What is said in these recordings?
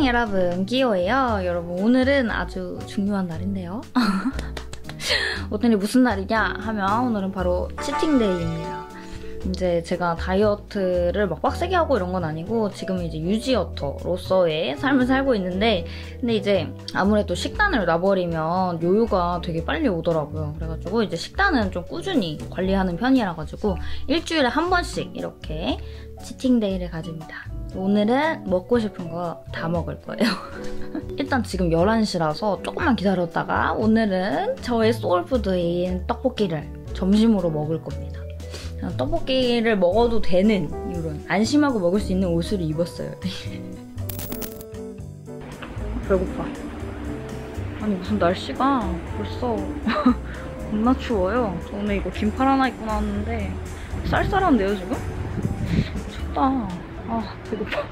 안녕 여러분 기호예요 여러분 오늘은 아주 중요한 날인데요 오늘이 무슨 날이냐 하면 오늘은 바로 치팅데이입니다 이제 제가 다이어트를 막 빡세게 하고 이런 건 아니고 지금 이제 유지어터로서의 삶을 살고 있는데 근데 이제 아무래도 식단을 놔버리면 요요가 되게 빨리 오더라고요. 그래가지고 이제 식단은 좀 꾸준히 관리하는 편이라 가지고 일주일에 한 번씩 이렇게 치팅데이를 가집니다. 오늘은 먹고 싶은 거 다 먹을 거예요. 일단 지금 11시라서 조금만 기다렸다가 오늘은 저의 소울푸드인 떡볶이를 점심으로 먹을 겁니다. 떡볶이를 먹어도 되는 이런 안심하고 먹을 수 있는 옷을 입었어요. 배고파. 아니 무슨 날씨가 벌써 겁나 추워요. 저는 이거 긴팔 하나 입고 나왔는데 쌀쌀한데요 지금? 춥다. 아 배고파.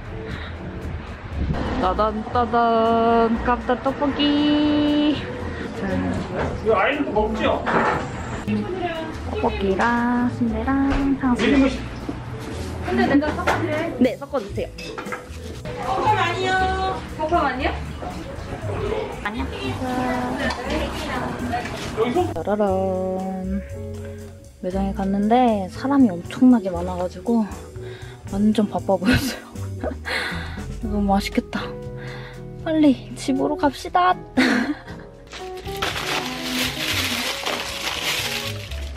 따단 따단 깝다 떡볶이. 이 아이는 먹지요? 떡볶이랑 순대랑 탕수육. 근데 내가 섞어드려. 네 섞어주세요. 볶음 아니요. 볶음 아니요? 아니야. 짜라란. 매장에 갔는데 사람이 엄청나게 많아가지고 완전 바빠 보였어요. 너무 맛있겠다. 빨리 집으로 갑시다.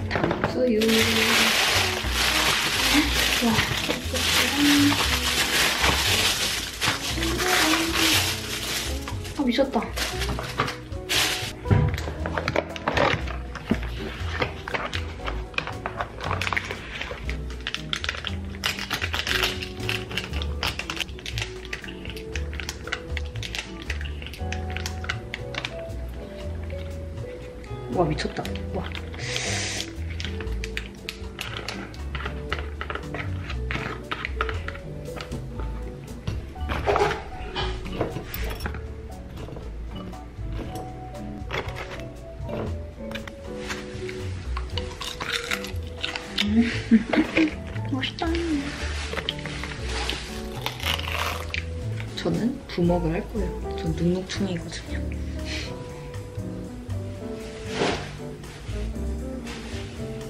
탕수육. 와, 아 미쳤다. 와. 맛있다. 저는 부먹을 할 거예요. 전 눈녹충이거든요.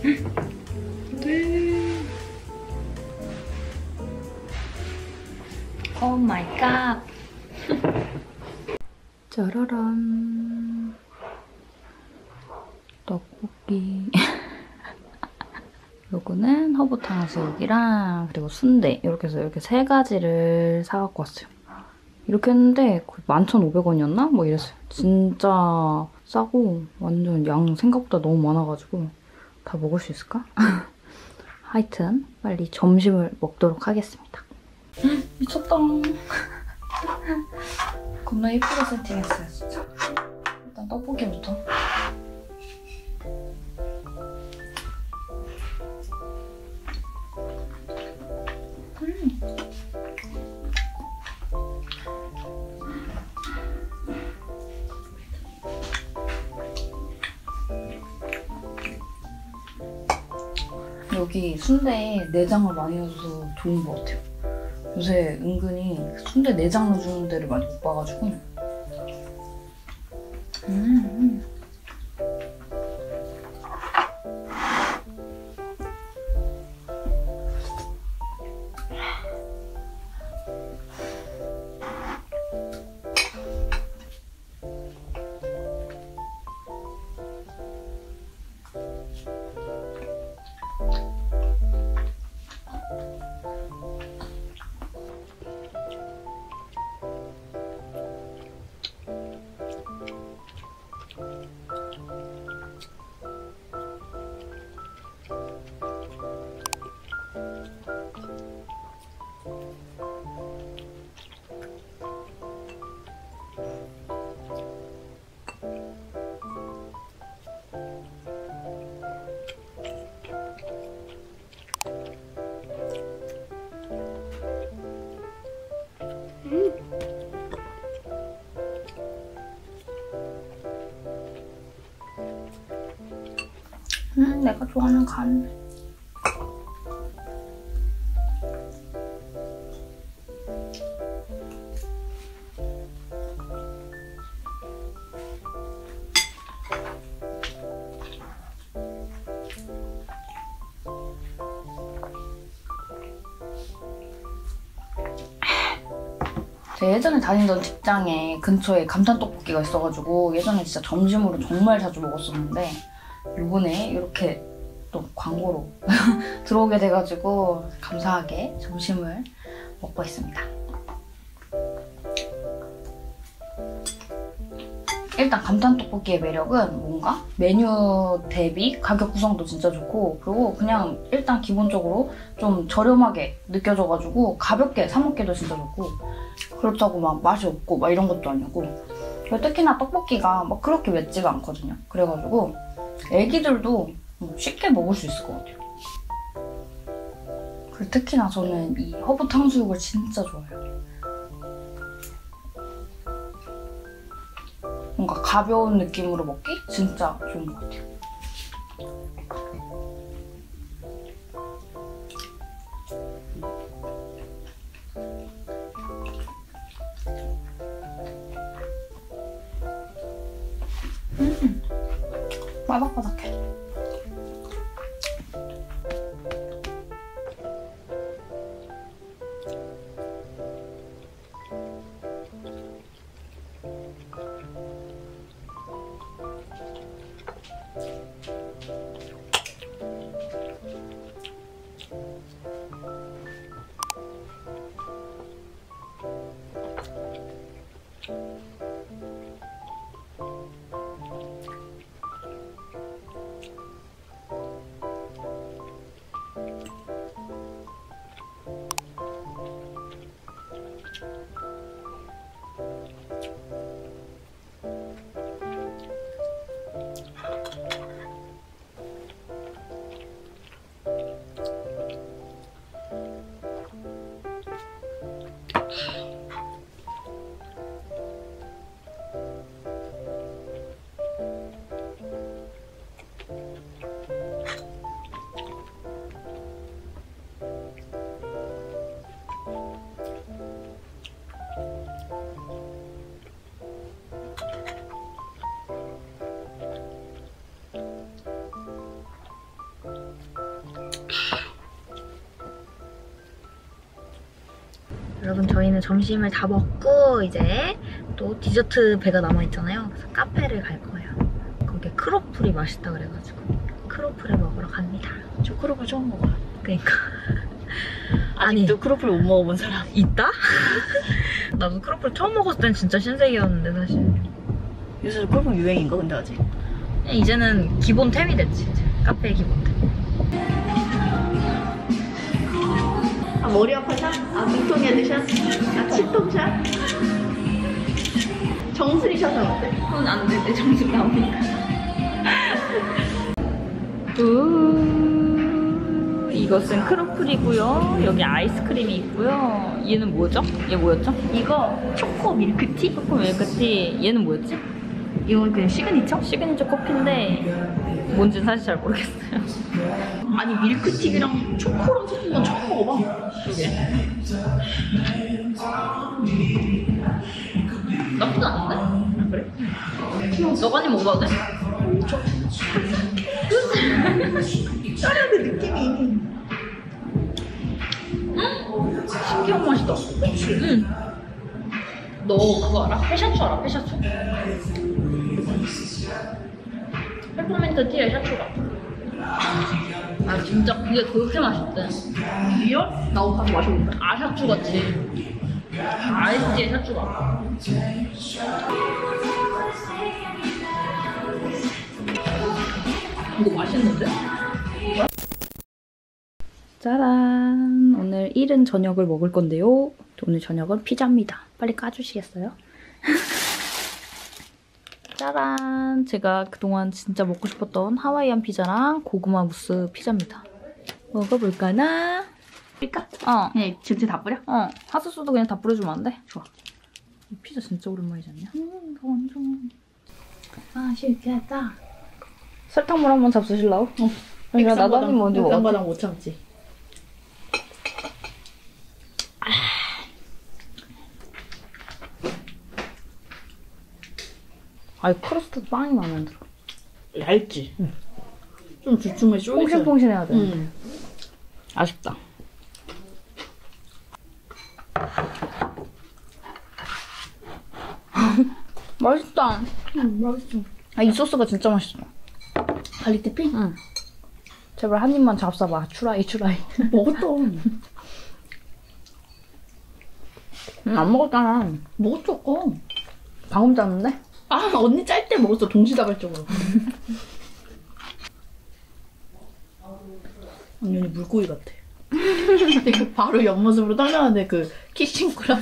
네. 오 마이 갓. 짜라란. 떡볶이. 요거는 허브 탕수육이랑 그리고 순대 이렇게 해서 이렇게 세 가지를 사갖고 왔어요. 이렇게 했는데 거의 11,500원이었나? 뭐 이랬어요. 진짜 싸고 완전 양 생각보다 너무 많아가지고 다 먹을 수 있을까? 하여튼 빨리 점심을 먹도록 하겠습니다. 미쳤다. 겁나 예쁘게 세팅했어요, 진짜. 일단 떡볶이부터. 여기 순대에 내장을 많이 넣어줘서 좋은 것 같아요. 요새 은근히 순대 내장 넣어주는 데를 많이 못 봐가지고. 내가 좋아하는 간. 예전에 다니던 직장에 근처에 감탄떡볶이가 있어가지고 예전에 진짜 점심으로 정말 자주 먹었었는데 요번에 이렇게 또 광고로 들어오게 돼가지고 감사하게 점심을 먹고 있습니다. 일단 감탄떡볶이의 매력은 뭔가 메뉴 대비 가격 구성도 진짜 좋고 그리고 그냥 일단 기본적으로 좀 저렴하게 느껴져가지고 가볍게 사 먹기도 진짜 좋고 그렇다고 막 맛이 없고 막 이런 것도 아니고 특히나 떡볶이가 막 그렇게 맵지가 않거든요. 그래가지고 애기들도 쉽게 먹을 수 있을 것 같아요. 그리고 특히나 저는 이 허브 탕수육을 진짜 좋아해요. 뭔가 가벼운 느낌으로 먹기 진짜 좋은 것 같아요. 점심을 다 먹고 이제 또 디저트 배가 남아있잖아요. 그래서 카페를 갈 거예요. 거기에 크로플이 맛있다 그래가지고 크로플을 먹으러 갑니다. 저 크로플 처음 먹어요. 그러니까 아니 아직도 크로플 못 먹어본 사람. 있다? 나도 크로플 처음 먹었을 땐 진짜 신세계였는데 사실 요새 크로플 유행인가 근데 아직? 이제는 기본템이 됐지 이제 카페의 기본템. 머리 아파 샷? 아 두통이 head shot? 아 치통 샷? 정수리 shot은 어때? 그건 안 돼. 내 정신 나오니까. 우 이것은 크로플이고요. 여기 아이스크림이 있고요. 얘는 뭐죠? 얘 뭐였죠? 이거 초코 밀크티? 초코 밀크티. 얘는 뭐였지? 이건 그냥 signature? signature 커피인데 뭔지는 사실 잘 모르겠어요. 아니 밀크티랑 초코랑 섞은 건 처음 먹어봐. 그게. 나쁘지 않은데? 아, 그래? 너가 니 먹어봐도 돼? 짜려는 느낌이. 신기한 맛이다. 응. 너 그거 알아? 페샤추 알아? 페샤추? 페퍼민트 티에 샤추가. 아 진짜 그게 그렇게 맛있대. Real? 나도 가서 마셔볼까? 아샷추 같이. 아이스티에 샤추가. 이거 맛있는데? 짜란! 오늘 이른 저녁을 먹을 건데요. 오늘 저녁은 피자입니다. 빨리 까주시겠어요? 짜란! 제가 그동안 진짜 먹고 싶었던 하와이안 피자랑 고구마 무스 피자입니다. 먹어볼까나? 그러니까? 어. 그냥 전체 다 뿌려? 어. 핫소스도 그냥 다 뿌려주면 안 돼? 좋아. 이 피자 진짜 오랜만이지 않냐? 음, 나 완전. 맛있겠다. 설탕물 한번 잡수실라고? 어. 그러니까 나도 한입 먼저 먹어. 백상과당 못 참지. 아이, crust 빵이 마음에 안 들어. 얇지? 좀 주춤해 쫄깃해. 퐁신퐁신해야 돼. 응. 아쉽다. 맛있다. 응, 맛있어. 아, 이 소스가 진짜 맛있어. garlic dipping? 응. 제발 한 입만 잡숴봐. Try, try. 먹었어. 응, 안 먹었잖아. 먹었어, 거. 방금 짰는데? 아, 언니 짤 때 먹었어. 동시다발적으로. 언니 물고기 같아. 되게 바로 옆모습으로 떨려는데 그 키싱꾸랑.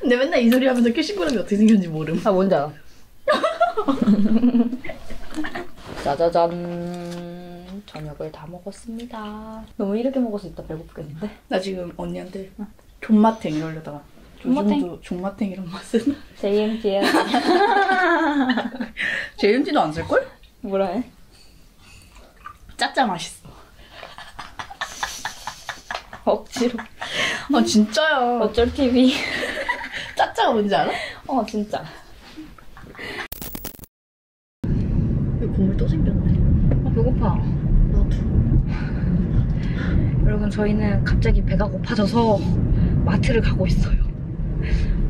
근데 맨날 이 소리 하면서 키싱꾸랑이 어떻게 생겼는지 모름. 아, 뭔지 알아. 짜자잔. 저녁을 다 먹었습니다. 너무 이렇게 먹어서 이따 배고프겠는데? 나 지금 언니한테 존맛탱 이러려다가? 요즘도 존맛탱이란 맛은 JMG야. JMT도 안 쓸걸? 뭐라 해? 짜짜 맛있어. 억지로. 아 진짜요. 어쩔 TV. 짜짜가 뭔지 알아? 어, 진짜. 국물 또 생겼네. 아, 배고파. 나도. 여러분 저희는 갑자기 배가 고파져서 마트를 가고 있어요.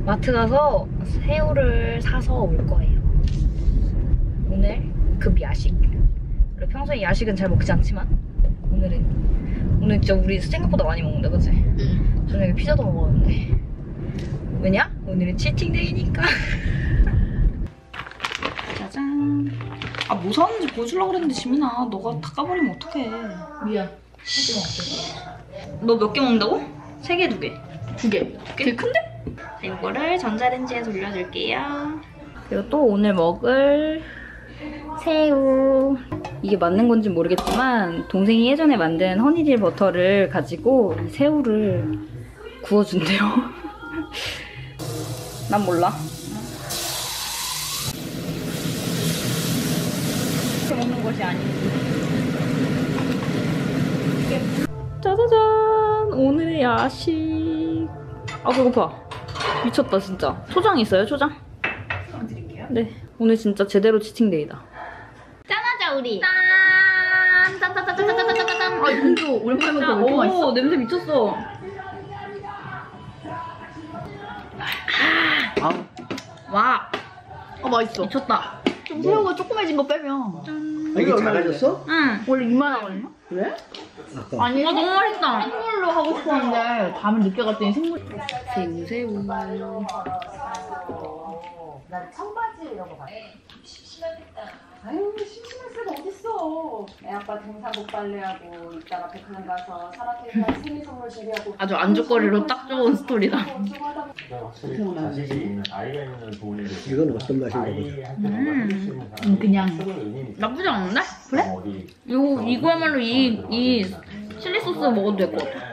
마트 가서 새우를 사서 올 거예요. 오늘 급 야식. 원래 평소에 야식은 잘 먹지 않지만 오늘은 오늘 진짜 우리 생각보다 많이 먹는다, 그치? 응. 저녁에 피자도 먹었는데 왜냐? 오늘은 치팅데이니까. 짜잔. 아뭐 사는지 보여주려고 그랬는데 지민아 너가 다 까버리면 어떡해. 미안. 너몇 개 먹는다고? 세 개, 두 개. 두 개. 되게 큰데? 자, 이거를 전자레인지에 돌려줄게요. 그리고 또 오늘 먹을 새우. 이게 맞는 건지 모르겠지만 동생이 예전에 만든 허니딜 버터를 가지고 이 새우를 구워준대요. 난 몰라. 먹는 것이 아니지. 짜자잔! 오늘의 야식. 아, 배고파. 미쳤다, 진짜. 초장 있어요, 초장? 드릴게요. 네. 오늘 진짜 제대로 치팅데이다. 짠하자 우리. 짠! 짠짠짠짠짠짠짠짠! 아 이거 오랜만에 먹으니까 왜 이렇게 맛있어? 냄새 미쳤어. 아우. 와, 아 맛있어. 미쳤다. 좀 새우가 조그매진 거 빼면. 짠. 이게 작아졌어? 응. 원래 이만하거든요? 그래? 아까 아니 와, 너무 맛있다. 생물로 하고 싶었는데 다음에 늦게 갔더니 생물. 생새우. 아유 심심할 새가 어딨어 애 아빠 등산복 빨래하고 이따가 백화점 가서 사라케이랑 생일 선물 준비하고 아주 안주거리로 딱 좋은 스토리다. 확실히 자식이 있는 아이가 있는 부모님들 이건 어떤 맛인가 보자. 음, 그냥. 나쁘지 않은데? 그래? 이거, 이거야말로 이, 이 칠리 소스 먹어도 될 것 같아.